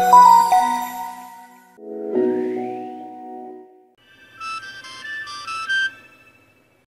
you